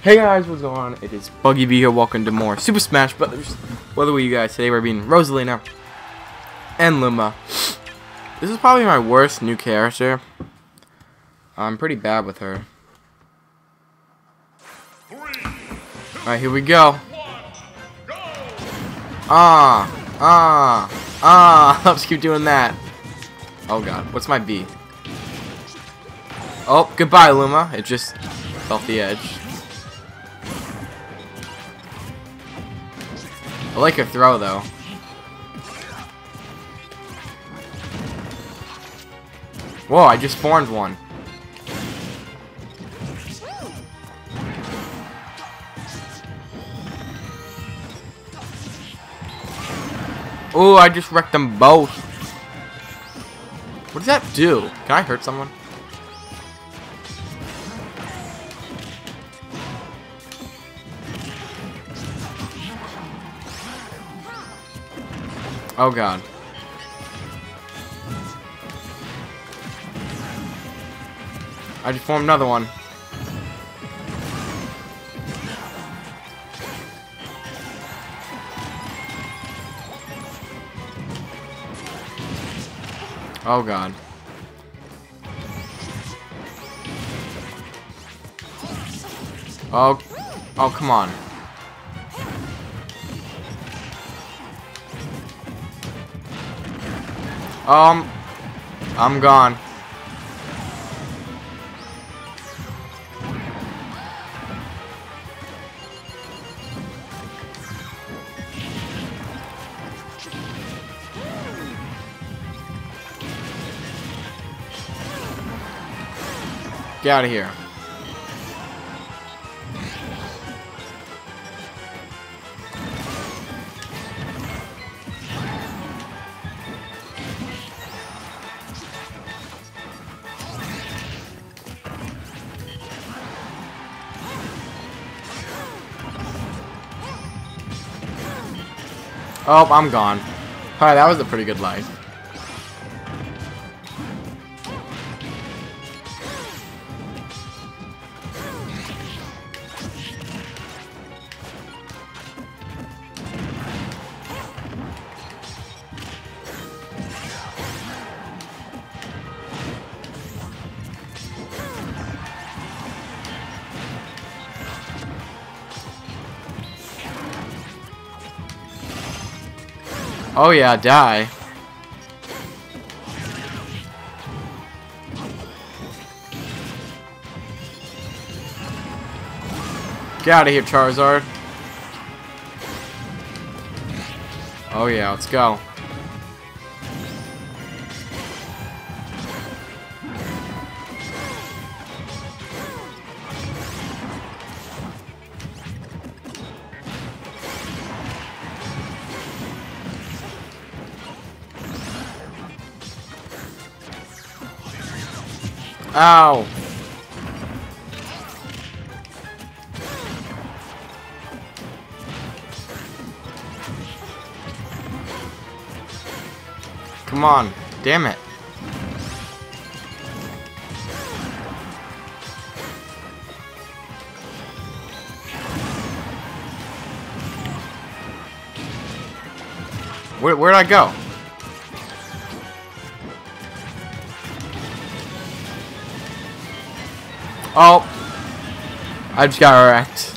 Hey guys, what's going on? It is Buggy B here. Welcome to more Super Smash Brothers. Whether we you guys today we're being Rosalina and Luma. This is probably my worst new character. I'm pretty bad with her. Alright, here we go. Ah, ah, ah. Let's keep doing that. Oh god, what's my B? Oh, goodbye, Luma. It just fell off the edge. I like her throw, though. Whoa, I just spawned one. Oh, I just wrecked them both. What does that do? Can I hurt someone? Oh god. I just formed another one. Oh god. Oh, oh come on. Um, I'm gone. Get out of here. Oh, I'm gone. Alright, that was a pretty good life. Oh yeah, die. Get out of here, Charizard. Oh yeah, let's go. Ow. Come on. Damn it. Where, where'd I go? Oh. I just got wrecked.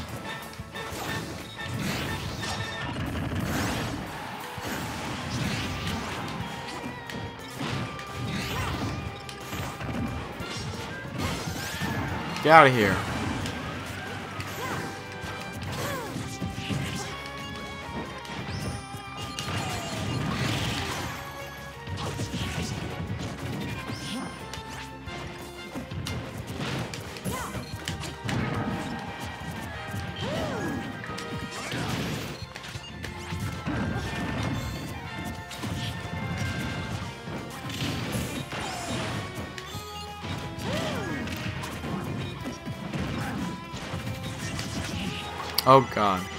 Get out of here. Oh god.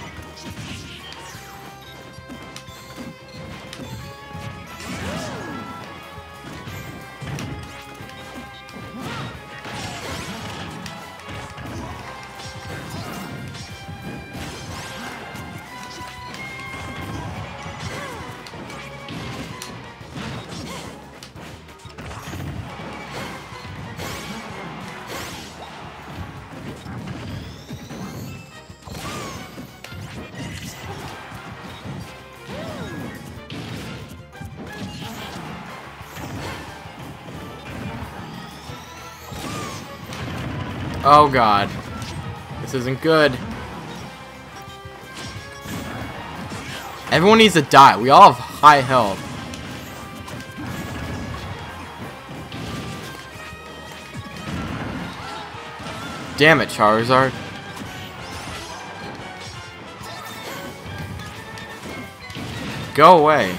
Oh god. This isn't good. Everyone needs to die. We all have high health. Damn it, Charizard. Go away.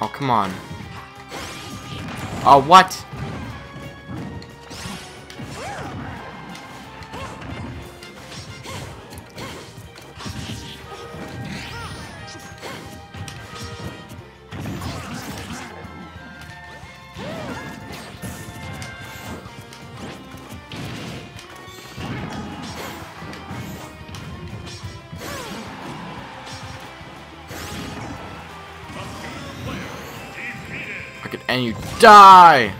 Oh, come on. Oh, what? And you die!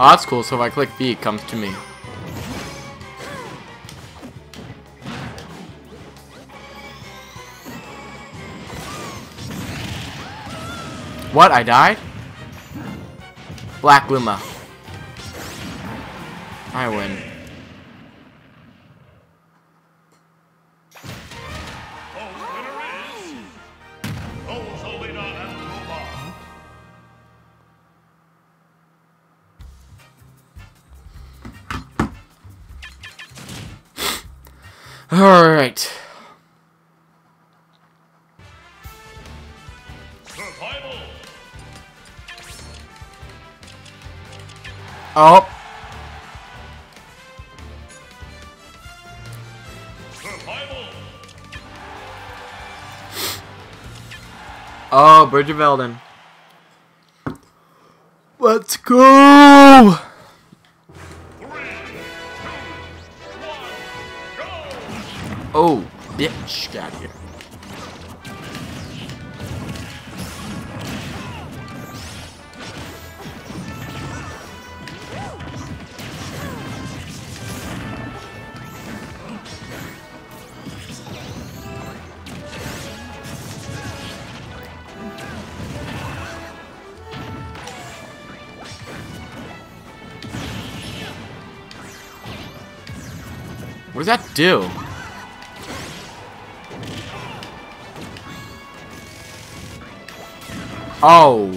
Oh, that's cool. So if I click B, it comes to me. What? I died? Black Luma. I win. Luma. Alright. Survival. Oh. Bridge of Eldin. Let's go! Three, two, one, go. Oh, bitch. got out of here. What does that do? Oh.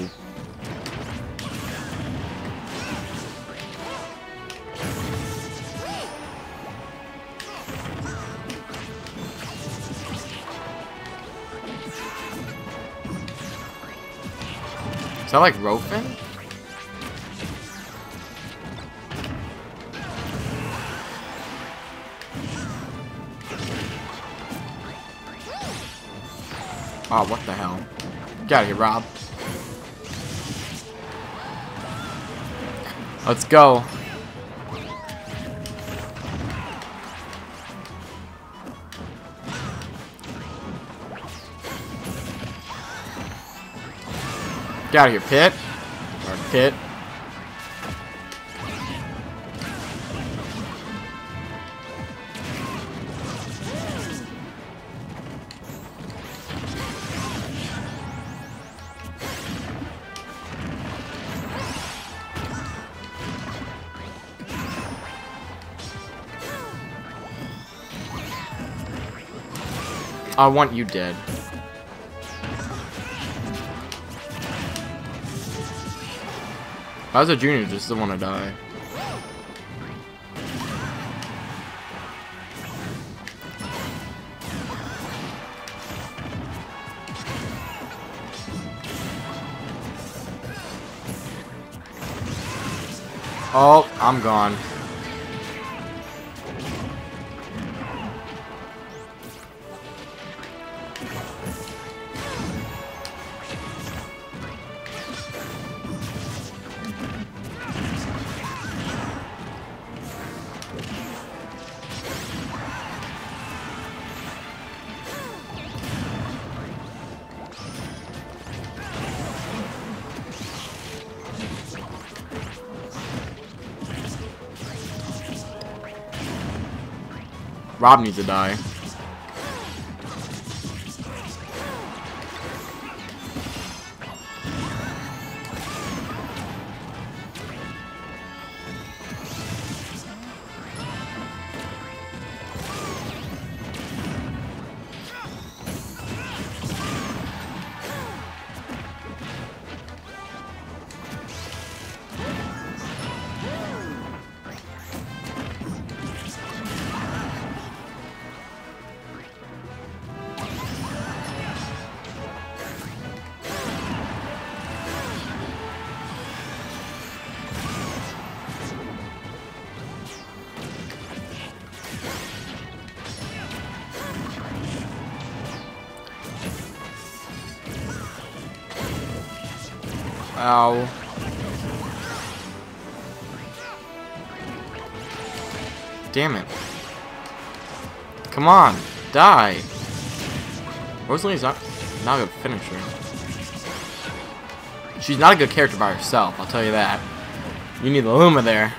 Is that like Robin? Oh, what the hell? Get out of here, Rob. Let's go. Get out of here, Pit. Or Pit. I want you dead. Bowser Jr. just doesn't want to die. Oh, I'm gone. Rob needs to die. Ow. Damn it. Come on, die. Rosalie's not not a good finisher. She's not a good character by herself, I'll tell you that. You need the Luma there.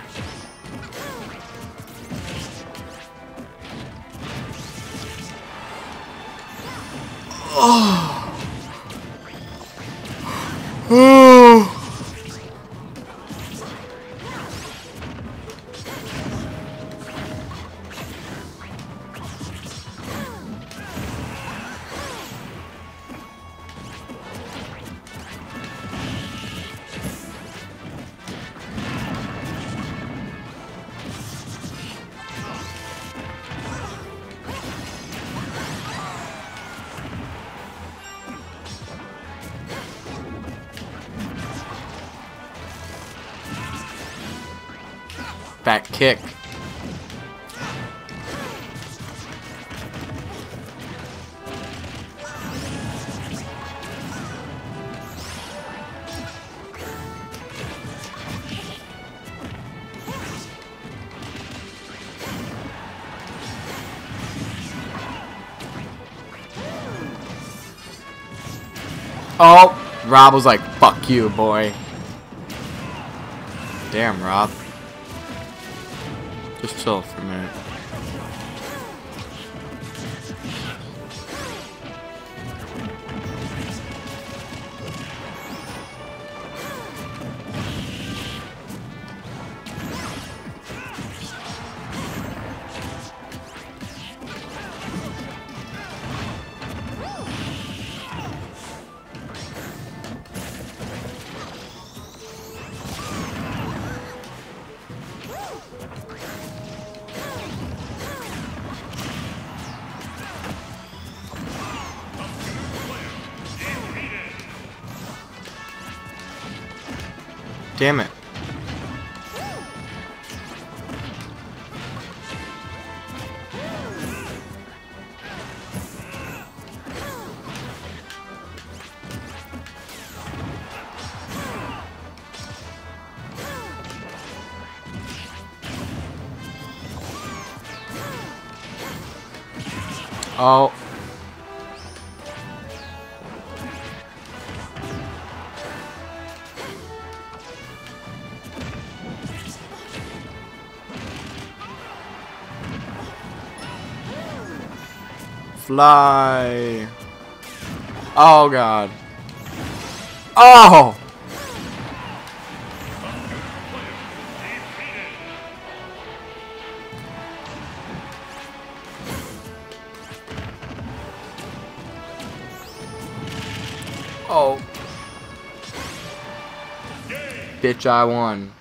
Kick. Oh, Rob was like, fuck you, boy. Damn, Rob. Just chill for a minute. Oh. Fly. Oh god. Oh! Bitch, I won.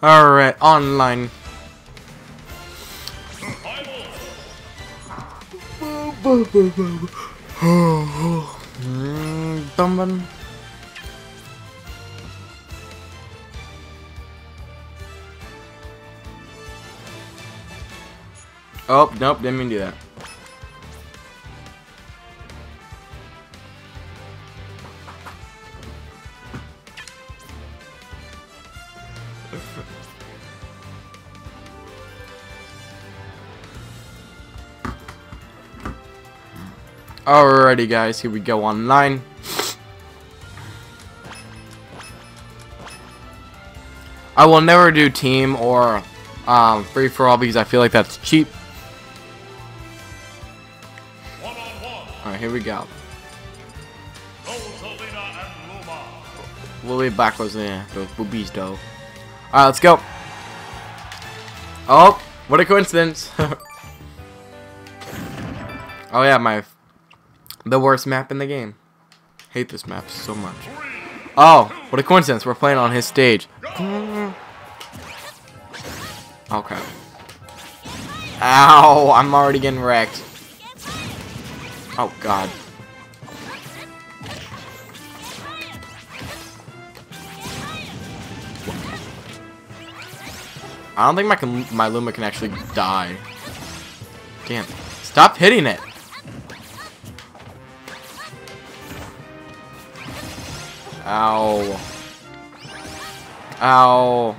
Alright, online. Survival. Dum. Oh, nope, didn't mean to do that. Alrighty, guys, here we go online. I will never do team or um, free for all because I feel like that's cheap. Alright, here we go. We'll be back with the those boobies though. Alright, let's go. Oh, what a coincidence. oh yeah, my the worst map in the game. Hate this map so much. Oh, what a coincidence. We're playing on his stage. Okay. Ow, I'm already getting wrecked. Oh god. I don't think my my Luma can actually die. Damn. Stop hitting it. Ow. Ow.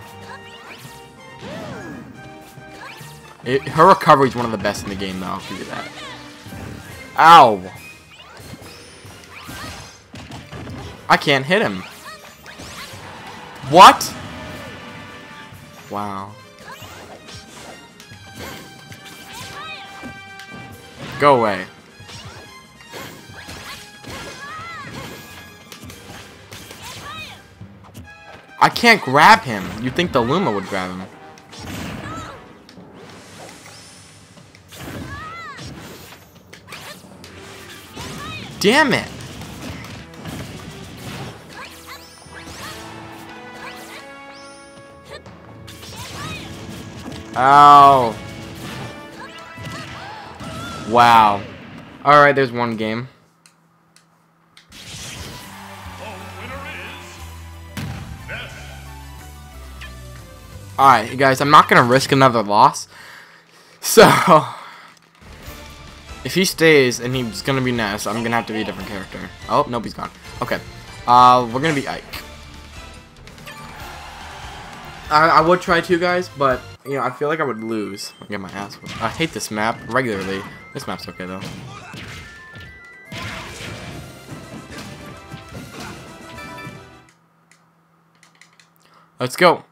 It, her recovery is one of the best in the game, though. I'll give you that. Ow. I can't hit him. What? Wow. Go away. I can't grab him. You'd think the Luma would grab him. Damn it. Ow. Wow. Alright, there's one game. Alright, you guys, I'm not going to risk another loss. So, if he stays and he's going to be Ness, I'm going to have to be a different character. Oh, nope, he's gone. Okay. Uh, we're going to be Ike. I, I would try to, guys, but, you know, I feel like I would lose. I get my ass. I hate this map regularly. This map's okay, though. Let's go.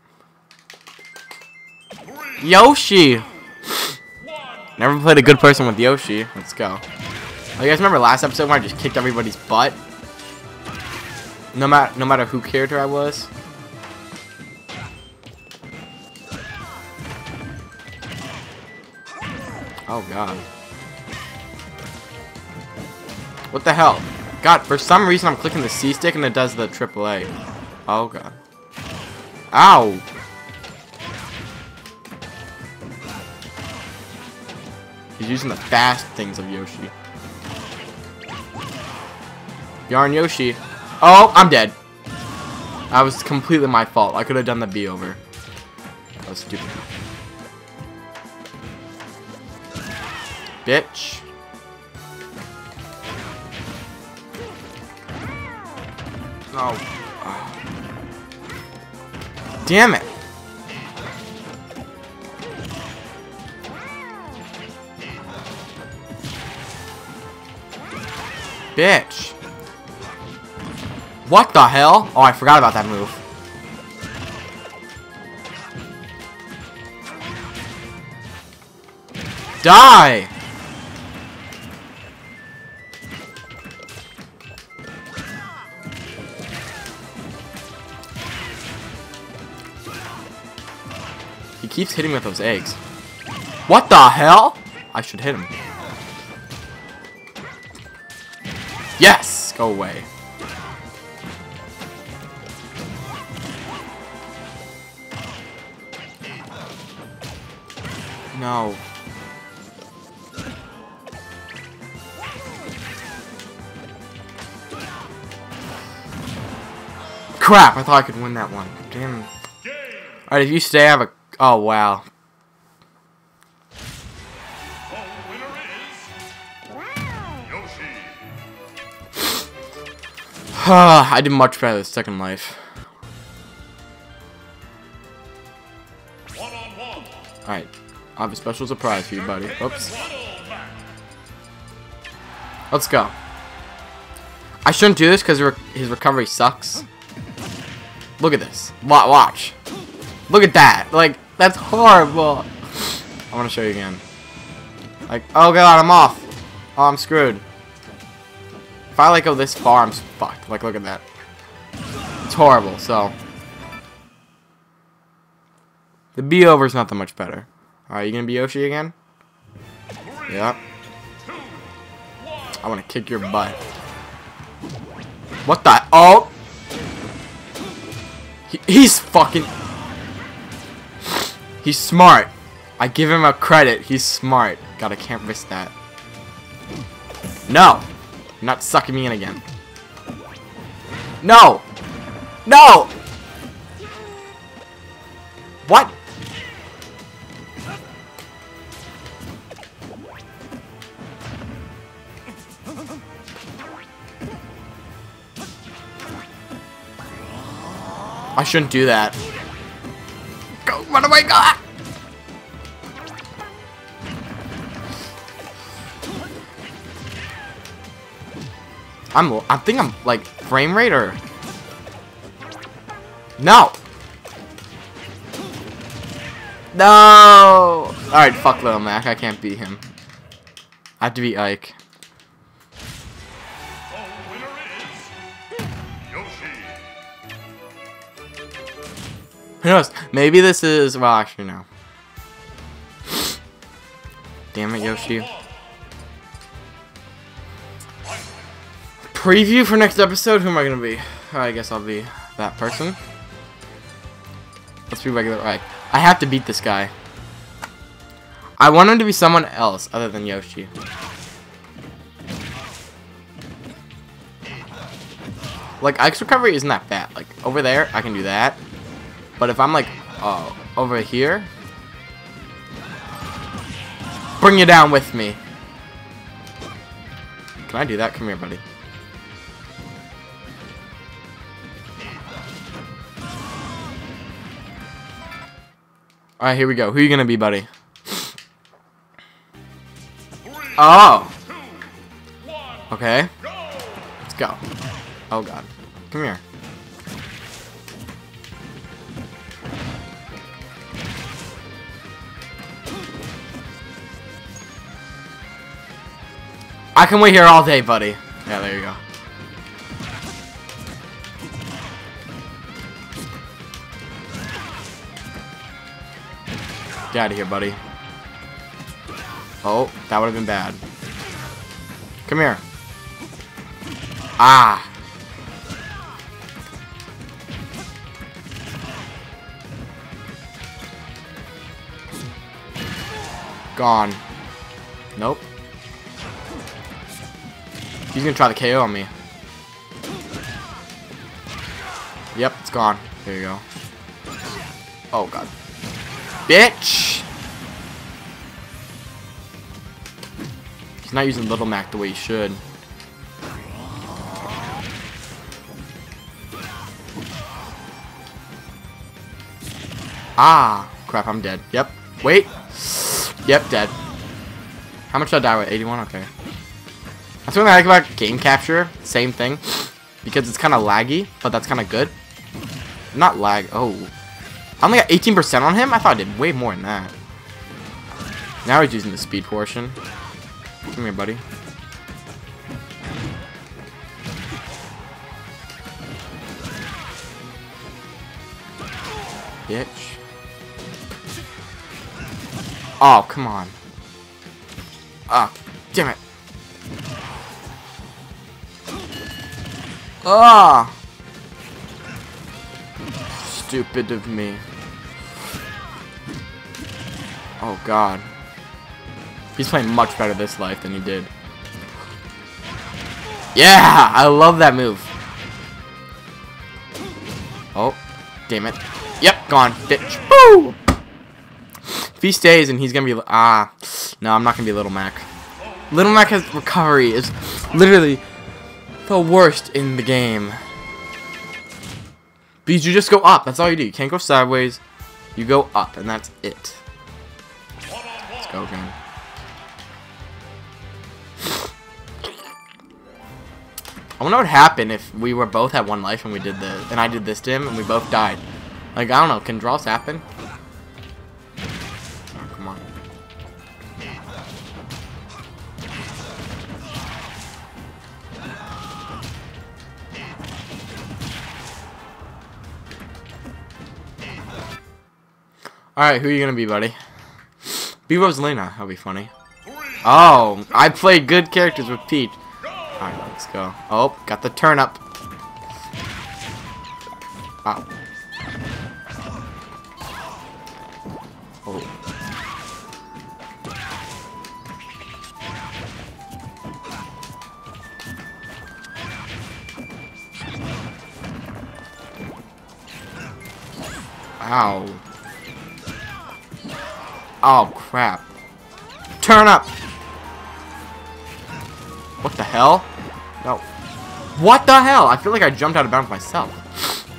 Yoshi! Never played a good person with Yoshi. Let's go. Oh, you guys remember last episode when I just kicked everybody's butt? No matter no matter who character I was. Oh god. What the hell? God, for some reason I'm clicking the C stick and it does the AAA. Oh god. Ow! He's using the fast things of Yoshi. Yarn Yoshi. Oh, I'm dead. That was completely my fault. I could have done the B over. That was stupid. Bitch. Oh. Damn it. Bitch. What the hell? Oh, I forgot about that move. Die! He keeps hitting me with those eggs. What the hell? I should hit him. Yes! Go away. No. Crap, I thought I could win that one. Damn. Alright, if you stay, I have a... Oh, wow. Ah, I did much better second life. Alright. I have a special surprise for you, buddy. Oops. Let's go. I shouldn't do this because his recovery sucks. Look at this. Watch. Look at that. Like, that's horrible. I want to show you again. Like, oh god, I'm off. Oh, I'm screwed. If I like go this far, I'm fucked. Like, look at that. It's horrible, so. The B over is not that much better. Alright, you gonna be Yoshi again? Yeah. I wanna kick your butt. What the? Oh! He, he's fucking... He's smart. I give him a credit. He's smart. God, I can't risk that. No! Not sucking me in again. No! No! What? I shouldn't do that. Go, run away, go! I'm, I think I'm, like, frame rate or... No! No! Alright, fuck Little Mac, I can't beat him. I have to beat Ike. Who knows? Maybe this is, well, actually, no. Damn it, Yoshi. Preview for next episode? Who am I gonna be? I guess I'll be that person. Let's be regular. Right. I have to beat this guy. I want him to be someone else other than Yoshi. Like, Ike's recovery isn't that bad. Like, over there, I can do that. But if I'm like, uh, over here, bring you down with me. Can I do that? Come here, buddy. Alright, here we go. Who are you gonna be, buddy? Oh! Okay. go! Let's go. Oh, God. Come here. I can wait here all day, buddy. Yeah, there you go. Get out of here, buddy. Oh, that would have been bad. Come here. Ah. Gone. Nope. He's gonna try the KO on me. Yep, it's gone. There you go. Oh god. Bitch! He's not using Little Mac the way he should. Ah! Crap, I'm dead. Yep. Wait! Yep, dead. How much did I die with? 81? Okay. That's what I like about game capture. Same thing. Because it's kind of laggy, but that's kind of good. Not lag. Oh. I only got 18% on him? I thought I did way more than that. Now he's using the speed portion. Come here, buddy. Bitch. Oh, come on. Ah, damn it. Ah! Stupid of me. Oh god. He's playing much better this life than he did. Yeah! I love that move. Oh, damn it. Yep, gone, bitch. Woo! If he stays and he's gonna be ah, no, I'm not gonna be Little Mac. Little Mac has recovery is literally the worst in the game. Because you just go up. That's all you do. You can't go sideways. You go up, and that's it. Let's go again. I wonder what would happen if we were both at one life and we did this, and I did this to him and we both died. Like, I don't know, can draws happen? Oh, come on. Alright, who are you gonna be, buddy? Be Rosalina, that'll be funny. Oh, I played good characters with Peach. Alright, let's go. Oh, got the turnip. Wow. Ah. Oh. Ow. Oh, crap. Turnip! What the hell? What the hell? I feel like I jumped out of bounds myself.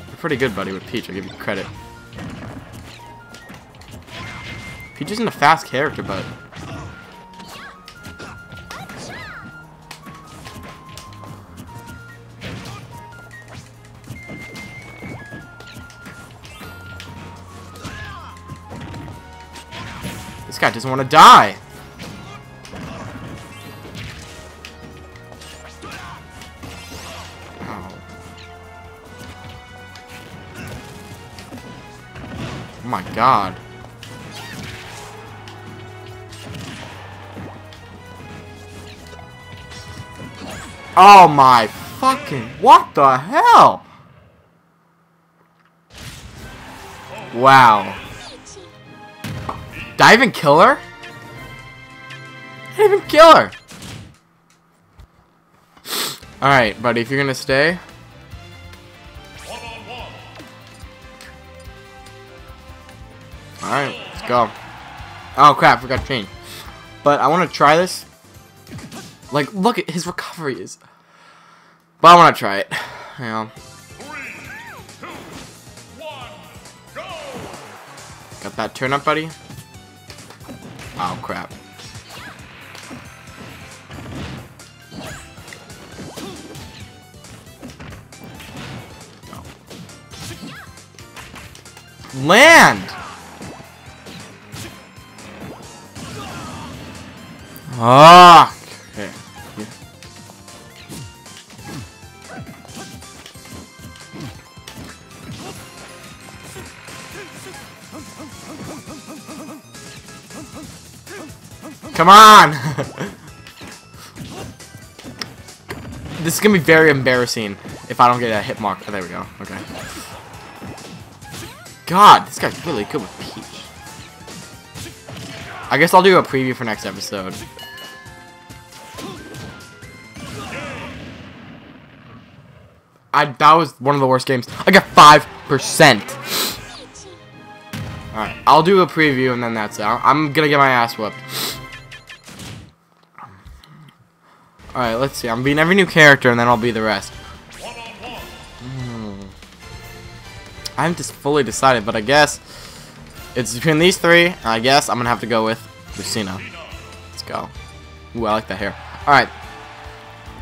You're pretty good, buddy, with Peach. I give you credit. Peach isn't a fast character, but... This guy doesn't want to die. My god. Oh my fucking what the hell? Wow. Did I even kill her? I didn't even kill her. Alright, buddy, if you're gonna stay. Go. Oh crap, forgot to change. But I wanna try this. Like, look at his recovery is. But I wanna try it. One, go! Got that turnip, buddy? Oh crap. Land! Ah! Okay. Come on! this is gonna be very embarrassing if I don't get a hit mark. Oh, there we go. Okay. God, this guy's really good with Peach. I guess I'll do a preview for next episode. I that was one of the worst games. I got five percent. All right, I'll do a preview and then that's it. I'm gonna get my ass whooped. All right, let's see. I'm being every new character and then I'll be the rest. One. I haven't just fully decided, but I guess it's between these three. I guess I'm gonna have to go with Lucina. Let's go. Ooh, I like that hair. All right,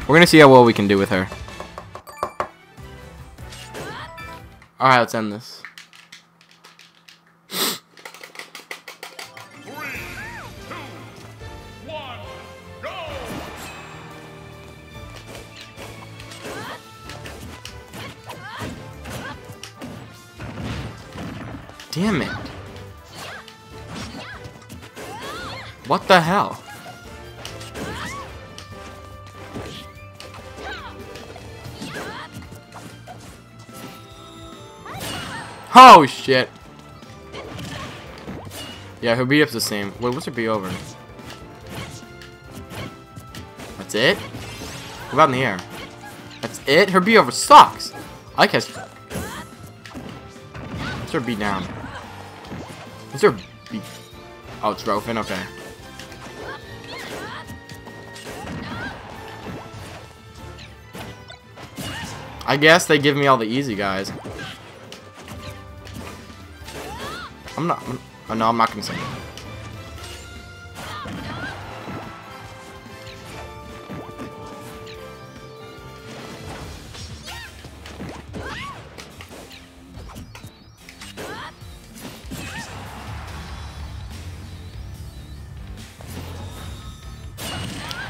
we're gonna see how well we can do with her. All right, let's end this. Damn it! What the hell? Oh shit! Yeah, her up's the same. Wait, what's her beat over? That's it? What about in the air? That's it? Her beat over sucks! I how What's her beat down? What's her beat? Oh, it's Robin, okay. I guess they give me all the easy guys. I'm not. I'm, oh, no, I'm not gonna say. it.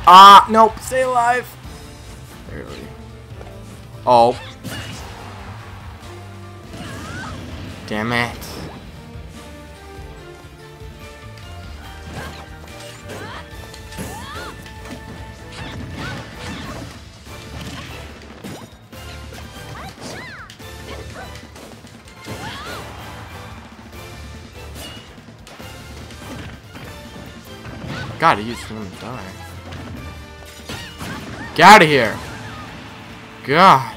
Ah, nope, stay alive. Barely. Oh. Damn it. God, he's gonna die. Get out of here! God.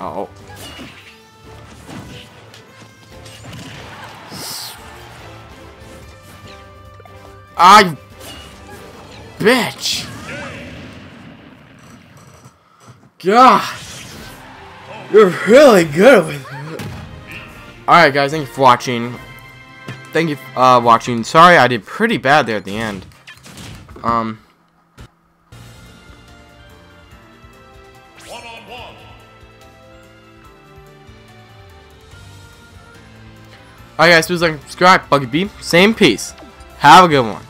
Oh. I ah, bitch. God. You're really good with it. Alright guys, thank you for watching. Thank you for uh, watching. Sorry I did pretty bad there at the end. Um, One on one. Alright guys, please like and subscribe. Buggy B, same piece. Have a good one.